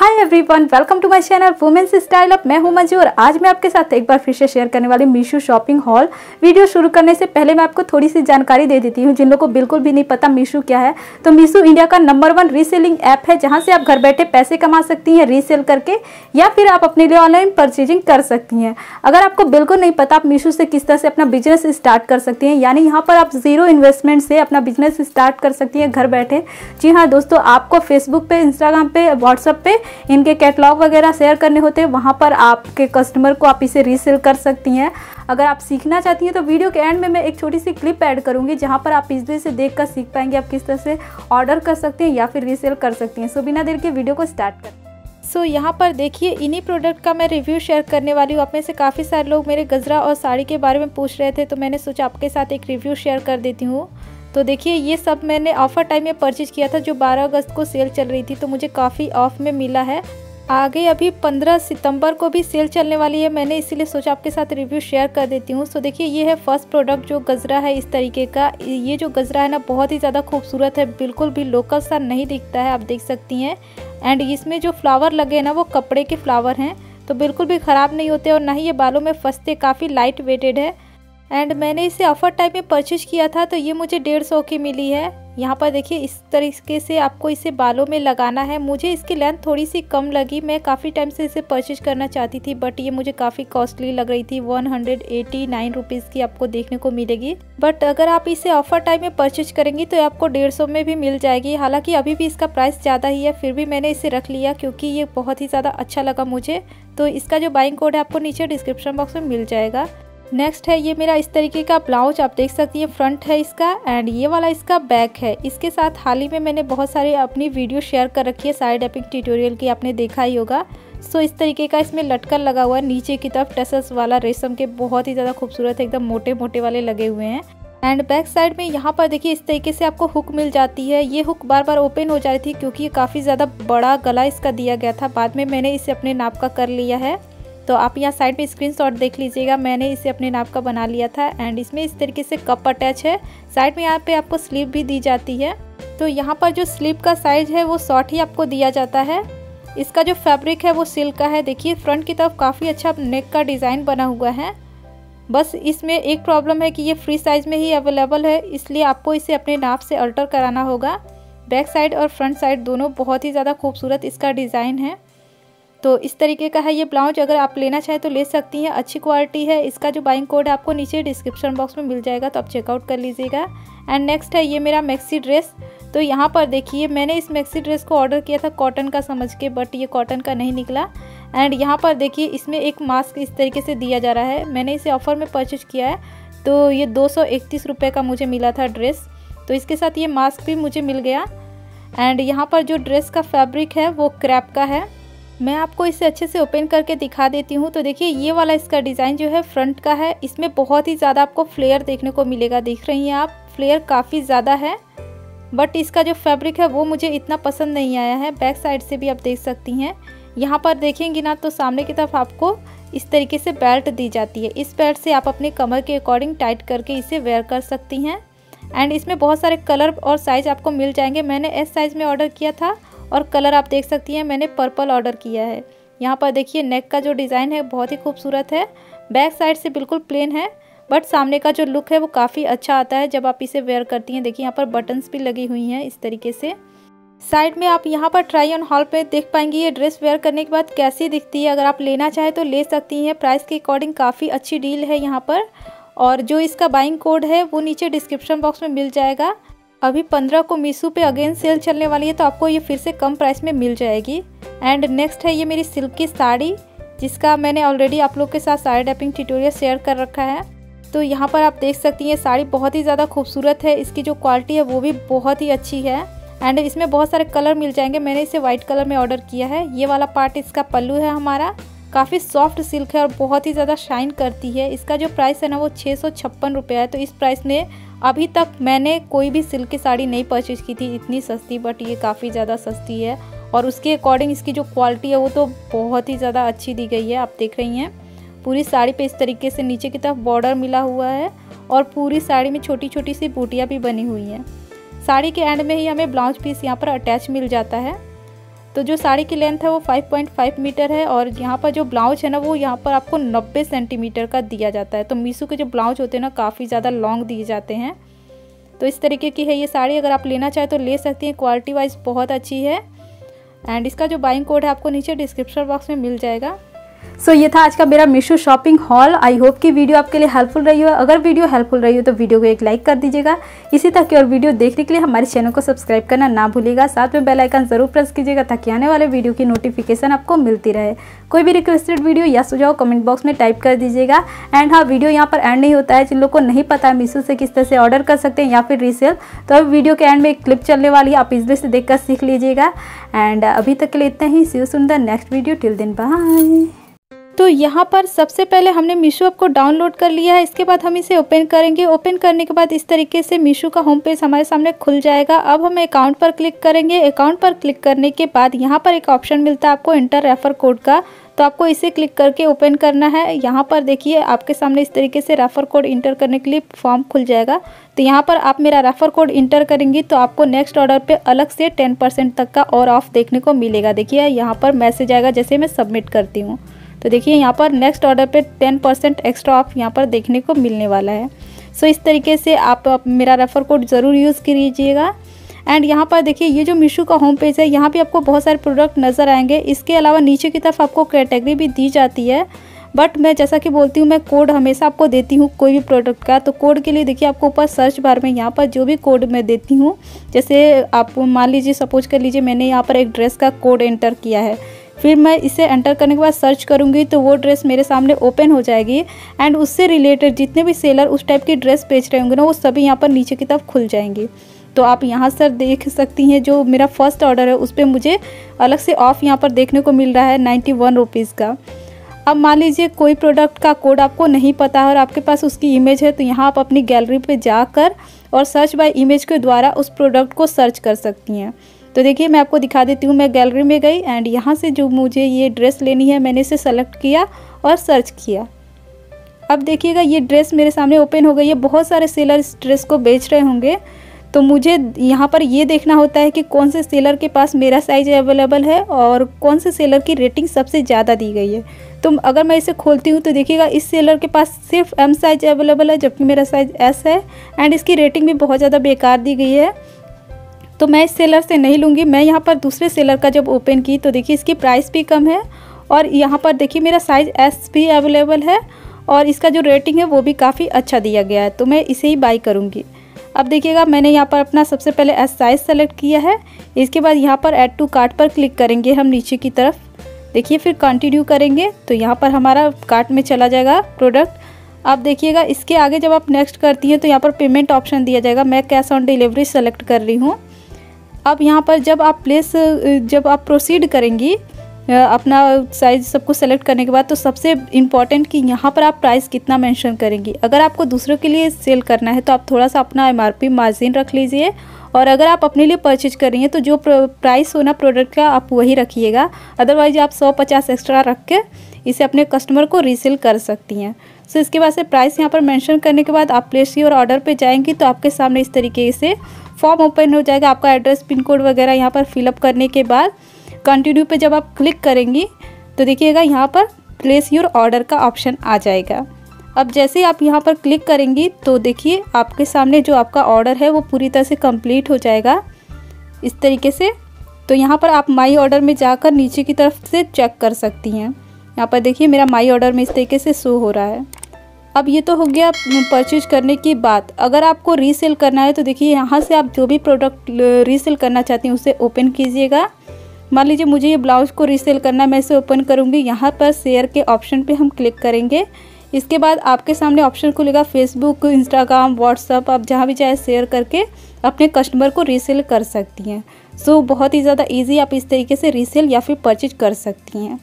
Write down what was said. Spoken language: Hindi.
Hi everyone welcome to my channel women's style up मैं हूँ मंजू और आज मैं आपके साथ एक बार फिर से शेयर करने वाली मीशो शॉपिंग हॉल वीडियो शुरू करने से पहले मैं आपको थोड़ी सी जानकारी दे देती हूँ। जिन लोगों को बिल्कुल भी नहीं पता मीशो क्या है तो मीशो इंडिया का नंबर वन रीसेलिंग ऐप है, जहाँ से आप घर बैठे पैसे कमा सकती हैं रीसेल करके, या फिर आप अपने लिए ऑनलाइन परचेजिंग कर सकती हैं। अगर आपको बिल्कुल नहीं पता, आप मीशो से किस तरह से अपना बिज़नेस स्टार्ट कर सकती हैं, यानी यहाँ पर आप ज़ीरो इन्वेस्टमेंट से अपना बिज़नेस स्टार्ट कर सकती हैं घर बैठे। जी हाँ दोस्तों, आपको फेसबुक पे इंस्टाग्राम पे व्हाट्सअप पे इनके कैटलॉग वगैरह शेयर करने होते हैं वहाँ पर आपके कस्टमर को आप इसे रीसेल कर सकती हैं। अगर आप सीखना चाहती हैं तो वीडियो के एंड में मैं एक छोटी सी क्लिप ऐड करूँगी जहाँ पर आप इजली से देख कर सीख पाएँगे आप किस तरह से ऑर्डर कर सकते हैं या फिर रीसेल कर सकती हैं। सो बिना देर के वीडियो को स्टार्ट कर। सो so, यहाँ पर देखिए इन्हीं प्रोडक्ट का मैं रिव्यू शेयर करने वाली हूँ। आप में से काफ़ी सारे लोग मेरे गजरा और साड़ी के बारे में पूछ रहे थे तो मैंने सोचा आपके साथ एक रिव्यू शेयर कर देती हूँ। तो देखिए, ये सब मैंने ऑफ़र टाइम में परचेज किया था, जो 12 अगस्त को सेल चल रही थी तो मुझे काफ़ी ऑफ़ में मिला है। आगे अभी 15 सितंबर को भी सेल चलने वाली है, मैंने इसीलिए सोचा आपके साथ रिव्यू शेयर कर देती हूँ। सो देखिए, ये है फ़र्स्ट प्रोडक्ट, जो गजरा है इस तरीके का। ये जो गजरा है ना, बहुत ही ज़्यादा खूबसूरत है, बिल्कुल भी लोकल सा नहीं दिखता है, आप देख सकती हैं। एंड इसमें जो फ्लावर लगे हैं ना, वो कपड़े के फ्लावर हैं तो बिल्कुल भी ख़राब नहीं होते और ना ही ये बालों में फंसते, काफ़ी लाइट वेटेड है। एंड मैंने इसे ऑफ़र टाइम में परचेज किया था तो ये मुझे डेढ़ सौ की मिली है। यहाँ पर देखिए, इस तरीके से आपको इसे बालों में लगाना है। मुझे इसकी लेंथ थोड़ी सी कम लगी। मैं काफ़ी टाइम से इसे परचेज करना चाहती थी बट ये मुझे काफ़ी कॉस्टली लग रही थी। One hundred eighty nine rupees की आपको देखने को मिलेगी। बट अगर आप इसे ऑफ़र टाइम में परचेज करेंगी तो आपको डेढ़ सौ में भी मिल जाएगी। हालाँकि अभी भी इसका प्राइस ज़्यादा ही है, फिर भी मैंने इसे रख लिया, क्योंकि ये बहुत ही ज़्यादा अच्छा लगा मुझे। तो इसका जो बाइंग कोड है, आपको नीचे डिस्क्रिप्शन बॉक्स में मिल जाएगा। नेक्स्ट है, ये मेरा इस तरीके का ब्लाउज, आप देख सकती हैं, फ्रंट है इसका एंड ये वाला इसका बैक है। इसके साथ हाल ही में मैंने बहुत सारी अपनी वीडियो शेयर कर रखी है साइड एपिंग ट्यूटोरियल की, आपने देखा ही होगा। सो इस तरीके का इसमें लटकन लगा हुआ है, नीचे की तरफ़ टसस वाला रेशम के बहुत ही ज़्यादा खूबसूरत, एकदम मोटे मोटे वाले लगे हुए हैं। एंड बैक साइड में यहाँ पर देखिए, इस तरीके से आपको हुक मिल जाती है। ये हुक बार बार ओपन हो जा रही थी क्योंकि ये काफ़ी ज़्यादा बड़ा गला इसका दिया गया था। बाद में मैंने इसे अपने नाप का कर लिया है। तो आप यहाँ साइड में स्क्रीनशॉट देख लीजिएगा। मैंने इसे अपने नाप का बना लिया था एंड इसमें इस तरीके से कप अटैच है। साइड में यहाँ पे आपको स्लीव भी दी जाती है। तो यहाँ पर जो स्लीव का साइज़ है, वो शॉर्ट ही आपको दिया जाता है। इसका जो फैब्रिक है, वो सिल्क का है। देखिए, फ्रंट की तरफ़ काफ़ी अच्छा नेक का डिज़ाइन बना हुआ है। बस इसमें एक प्रॉब्लम है कि ये फ्री साइज़ में ही अवेलेबल है, इसलिए आपको इसे अपने नाप से अल्टर कराना होगा। बैक साइड और फ्रंट साइड दोनों बहुत ही ज़्यादा खूबसूरत इसका डिज़ाइन है। तो इस तरीके का है ये ब्लाउज। अगर आप लेना चाहें तो ले सकती हैं। अच्छी क्वालिटी है। इसका जो बाइंग कोड है आपको नीचे डिस्क्रिप्शन बॉक्स में मिल जाएगा तो आप चेकआउट कर लीजिएगा। एंड नेक्स्ट है ये मेरा मैक्सी ड्रेस तो यहाँ पर देखिए, मैंने इस मैक्सी ड्रेस को ऑर्डर किया था कॉटन का समझ के बट ये कॉटन का नहीं निकला। एंड यहाँ पर देखिए, इसमें एक मास्क इस तरीके से दिया जा रहा है। मैंने इसे ऑफ़र में परचेज किया है। तो ये दो सौ का मुझे मिला था ड्रेस तो इसके साथ ये मास्क भी मुझे मिल गया। एंड यहाँ पर जो ड्रेस का फैब्रिक है, वो क्रैप का है। मैं आपको इसे अच्छे से ओपन करके दिखा देती हूँ। तो देखिए, ये वाला इसका डिज़ाइन जो है फ्रंट का है। इसमें बहुत ही ज़्यादा आपको फ्लेयर देखने को मिलेगा। देख रही हैं आप, फ्लेयर काफ़ी ज़्यादा है। बट इसका जो फैब्रिक है, वो मुझे इतना पसंद नहीं आया है। बैक साइड से भी आप देख सकती हैं। यहाँ पर देखेंगी ना तो सामने की तरफ़ आपको इस तरीके से बेल्ट दी जाती है। इस बेल्ट से आप अपने कमर के अकॉर्डिंग टाइट करके इसे वेयर कर सकती हैं। एंड इसमें बहुत सारे कलर और साइज़ आपको मिल जाएँगे। मैंने एस साइज़ में ऑर्डर किया था। और कलर आप देख सकती हैं, मैंने पर्पल ऑर्डर किया है। यहाँ पर देखिए नेक का जो डिज़ाइन है, बहुत ही खूबसूरत है। बैक साइड से बिल्कुल प्लेन है बट सामने का जो लुक है, वो काफ़ी अच्छा आता है जब आप इसे वेयर करती हैं। देखिए, यहाँ पर बटन्स भी लगी हुई हैं इस तरीके से। साइड में आप यहाँ पर ट्राई ऑन हॉल पे देख पाएँगी ये ड्रेस वेयर करने के बाद कैसी दिखती है। अगर आप लेना चाहें तो ले सकती हैं। प्राइस के अकॉर्डिंग काफ़ी अच्छी डील है यहाँ पर। और जो इसका बाइंग कोड है, वो नीचे डिस्क्रिप्शन बॉक्स में मिल जाएगा। अभी पंद्रह को मीशो पे अगेन सेल चलने वाली है तो आपको ये फिर से कम प्राइस में मिल जाएगी। एंड नेक्स्ट है ये मेरी सिल्क की साड़ी, जिसका मैंने ऑलरेडी आप लोग के साथ साड़ी डैपिंग ट्यूटोरियल शेयर कर रखा है। तो यहाँ पर आप देख सकती हैं साड़ी बहुत ही ज़्यादा खूबसूरत है, इसकी जो क्वालिटी है वो भी बहुत ही अच्छी है। एंड इसमें बहुत सारे कलर मिल जाएँगे, मैंने इसे वाइट कलर में ऑर्डर किया है। ये वाला पार्ट इसका पल्लू है हमारा। काफ़ी सॉफ्ट सिल्क है और बहुत ही ज़्यादा शाइन करती है। इसका जो प्राइस है ना, वो छः सौ छप्पन रुपये है। तो इस प्राइस में अभी तक मैंने कोई भी सिल्क की साड़ी नहीं परचेज की थी, इतनी सस्ती बट ये काफ़ी ज़्यादा सस्ती है। और उसके अकॉर्डिंग इसकी जो क्वालिटी है, वो तो बहुत ही ज़्यादा अच्छी दी गई है। आप देख रही हैं, पूरी साड़ी पे इस तरीके से नीचे की तरफ़ बॉर्डर मिला हुआ है और पूरी साड़ी में छोटी छोटी सी बूटियाँ भी बनी हुई हैं। साड़ी के एंड में ही हमें ब्लाउज पीस यहाँ पर अटैच मिल जाता है। तो जो साड़ी की लेंथ है वो 5.5 मीटर है और यहाँ पर जो ब्लाउज है ना, वो यहाँ पर आपको 90 सेंटीमीटर का दिया जाता है। तो मीशो के जो ब्लाउज होते हैं ना, काफ़ी ज़्यादा लॉन्ग दिए जाते हैं। तो इस तरीके की है ये साड़ी। अगर आप लेना चाहें तो ले सकती हैं। क्वालिटी वाइज बहुत अच्छी है। एंड इसका जो बाइंग कोड है, आपको नीचे डिस्क्रिप्शन बॉक्स में मिल जाएगा। सो so, ये था आज का मेरा Meesho shopping haul I hope कि वीडियो आपके लिए हेल्पफुल रही हो. अगर वीडियो हेल्पफुल रही हो तो वीडियो को एक लाइक कर दीजिएगा. इसी तरह की और वीडियो देखने के लिए हमारे चैनल को सब्सक्राइब करना ना भूलिएगा. साथ में बेल आइकन ज़रूर प्रेस कीजिएगा ताकि आने वाले वीडियो की नोटिफिकेशन आपको मिलती रहे. कोई भी रिक्वेस्टेड वीडियो या सुझाव कमेंट बॉक्स में टाइप कर दीजिएगा. एंड हाँ वीडियो यहाँ पर एंड नहीं होता है. जिन लोग को नहीं पता है मीशो से किस तरह से ऑर्डर कर सकते हैं या फिर रीसेल तो अब वीडियो के एंड में एक क्लिप चलने वाली है. आप इजली से देख सीख लीजिएगा. एंड अभी तक के लिए इतना ही. सी सुंदर next video till then bye तो यहाँ पर सबसे पहले हमने मीशो ऐप को डाउनलोड कर लिया है। इसके बाद हम इसे ओपन करेंगे। ओपन करने के बाद इस तरीके से मीशो का होम पेज हमारे सामने खुल जाएगा। अब हम अकाउंट पर क्लिक करेंगे। अकाउंट पर क्लिक करने के बाद यहाँ पर एक ऑप्शन मिलता है आपको इंटर रेफर कोड का। तो आपको इसे क्लिक करके ओपन करना है। यहाँ पर देखिए, आपके सामने इस तरीके से रेफ़र कोड इंटर करने के लिए फॉर्म खुल जाएगा। तो यहाँ पर आप मेरा रेफ़र कोड इंटर करेंगी तो आपको नेक्स्ट ऑर्डर पे अलग से टेन परसेंट तक का और ऑफ़ देखने को मिलेगा। देखिए, यहाँ पर मैसेज आएगा जैसे मैं सबमिट करती हूँ। तो देखिए यहाँ पर नेक्स्ट ऑर्डर पे टेन परसेंट एक्स्ट्रा ऑफ़ यहाँ पर देखने को मिलने वाला है। सो इस तरीके से आप, आप मेरा रेफ़र कोड ज़रूर यूज़ कीजिएगा। एंड यहाँ पर देखिए ये जो मीशो का होम पेज है यहाँ भी आपको बहुत सारे प्रोडक्ट नज़र आएँगे। इसके अलावा नीचे की तरफ़ आपको कैटेगरी भी दी जाती है। बट मैं जैसा कि बोलती हूँ मैं कोड हमेशा आपको देती हूँ कोई भी प्रोडक्ट का। तो कोड के लिए देखिए आपको ऊपर सर्च बार में यहाँ पर जो भी कोड मैं देती हूँ जैसे आप मान लीजिए सपोज़ कर लीजिए मैंने यहाँ पर एक ड्रेस का कोड एंटर किया है। फिर मैं इसे एंटर करने के बाद सर्च करूँगी तो वो ड्रेस मेरे सामने ओपन हो जाएगी। एंड उससे रिलेटेड जितने भी सेलर उस टाइप की ड्रेस बेच रहे होंगे ना, वो सभी यहाँ पर नीचे की तरफ़ खुल जाएँगी। तो आप यहाँ सर देख सकती हैं जो मेरा फ़र्स्ट ऑर्डर है, उस पर मुझे अलग से ऑफ़ यहाँ पर देखने को मिल रहा है नाइन्टी वन रुपीज़ का। अब मान लीजिए कोई प्रोडक्ट का कोड आपको नहीं पता है और आपके पास उसकी इमेज है तो यहाँ आप अपनी गैलरी पे जाकर और सर्च बाय इमेज के द्वारा उस प्रोडक्ट को सर्च कर सकती हैं। तो देखिए, मैं आपको दिखा देती हूँ, मैं गैलरी में गई एंड यहाँ से जो मुझे ये ड्रेस लेनी है, मैंने इसे सेलेक्ट किया और सर्च किया। अब देखिएगा, ये ड्रेस मेरे सामने ओपन हो गई है। बहुत सारे सेलर इस ड्रेस को बेच रहे होंगे। तो मुझे यहाँ पर ये देखना होता है कि कौन से सेलर के पास मेरा साइज़ अवेलेबल है और कौन से सेलर की रेटिंग सबसे ज़्यादा दी गई है। तो अगर मैं इसे खोलती हूँ तो देखिएगा, इस सेलर के पास सिर्फ़ एम साइज़ अवेलेबल है, जबकि मेरा साइज़ एस है एंड इसकी रेटिंग भी बहुत ज़्यादा बेकार दी गई है। तो मैं इस सेलर से नहीं लूँगी। मैं यहाँ पर दूसरे सेलर का जब ओपन की तो देखिए इसकी प्राइस भी कम है और यहाँ पर देखिए मेरा साइज़ एस भी अवेलेबल है और इसका जो रेटिंग है वो भी काफ़ी अच्छा दिया गया है तो मैं इसे ही बाई करूँगी। अब देखिएगा, मैंने यहाँ पर अपना सबसे पहले एस साइज़ सेलेक्ट किया है। इसके बाद यहाँ पर ऐड टू कार्ट पर क्लिक करेंगे हम नीचे की तरफ़। देखिए फिर कंटिन्यू करेंगे तो यहाँ पर हमारा कार्ट में चला जाएगा प्रोडक्ट अब देखिएगा, इसके आगे जब आप नेक्स्ट करती हैं तो यहाँ पर पेमेंट ऑप्शन दिया जाएगा। मैं कैश ऑन डिलीवरी सेलेक्ट कर रही हूँ। अब यहाँ पर जब आप प्लेस जब आप प्रोसीड करेंगी अपना साइज़ सबको सेलेक्ट करने के बाद तो सबसे इंपॉर्टेंट कि यहाँ पर आप प्राइस कितना मेंशन करेंगी। अगर आपको दूसरों के लिए सेल करना है तो आप थोड़ा सा अपना एमआरपी मार्जिन रख लीजिए। और अगर आप अपने लिए परचेज कर रही हैं तो जो प्राइस होना प्रोडक्ट का आप वही रखिएगा। अदरवाइज़ आप सौ पचास एक्स्ट्रा रख के इसे अपने कस्टमर को रीसेल कर सकती हैं। सो so, इसके बाद से प्राइस यहाँ पर मेंशन करने के बाद आप प्लेस और ऑर्डर पे जाएँगी तो आपके सामने इस तरीके से फॉर्म ओपन हो जाएगा आपका एड्रेस, पिन कोड वगैरह यहाँ पर फिलअप करने के बाद कंटिन्यू पे जब आप क्लिक करेंगी तो देखिएगा यहाँ पर प्लेस योर ऑर्डर का ऑप्शन आ जाएगा। अब जैसे ही आप यहाँ पर क्लिक करेंगी तो देखिए आपके सामने जो आपका ऑर्डर है, वो पूरी तरह से कंप्लीट हो जाएगा। इस तरीके से तो यहाँ पर आप माई ऑर्डर में जाकर नीचे की तरफ़ से चेक कर सकती हैं। यहाँ पर देखिए मेरा माई ऑर्डर में इस तरीके से शो हो रहा है। अब ये तो हो गया परचेज करने की बात। अगर आपको रीसेल करना है तो देखिए यहाँ से आप जो भी प्रोडक्ट रीसेल करना चाहती हैं, उसे ओपन कीजिएगा। मान लीजिए मुझे ये ब्लाउज़ को रीसेल करना है, मैं इसे ओपन करूँगी। यहाँ पर शेयर के ऑप्शन पे हम क्लिक करेंगे। इसके बाद आपके सामने ऑप्शन खुलेगा फेसबुक इंस्टाग्राम व्हाट्सअप आप जहाँ भी चाहे शेयर करके अपने कस्टमर को रीसेल कर सकती हैं। सो बहुत ही ज़्यादा ईजी आप इस तरीके से रीसेल या फिर परचेज कर सकती हैं।